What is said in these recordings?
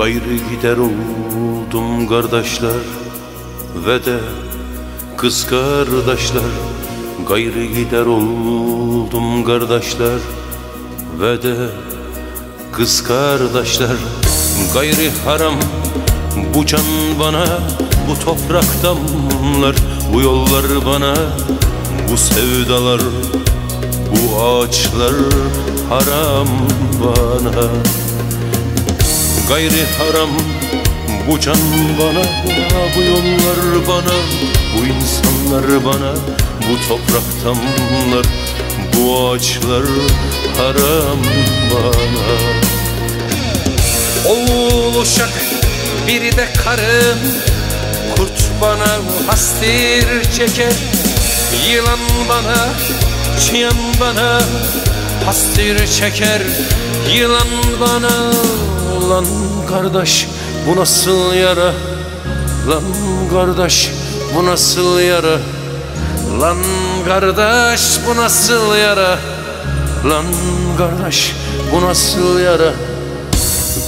Gayrı gider oldum kardeşler Ve de kız kardeşler. Gayrı gider oldum kardeşler Ve de kız kardeşler. Gayri haram bu can bana Bu toprak damlar. Bu yollar bana Bu sevdalar Bu ağaçlar haram bana Gayri haram. Bu can bana Bu yollar bana Bu insanlar bana Bu toprak damlar Bu ağaçlar haram bana. Oğul uşak biri de karım Kurt bana hastir çeker. Yılan bana, çıyan bana Hastir çeker. Yılan bana Lan kardeş bu nasıl yara? Lan kardeş bu nasıl yara? Lan kardeş bu nasıl yara? Lan kardeş bu nasıl yara?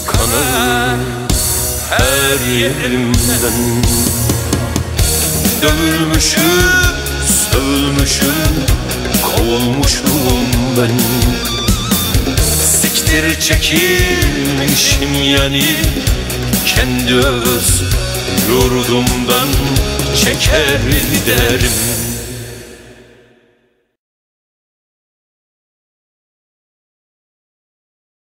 Kanım her yerimden. Dövülmüşüm, sövülmüşüm Kovulmuşum ben Siktir çekilmişim yani. Kendi öz yurdumdan çeker giderim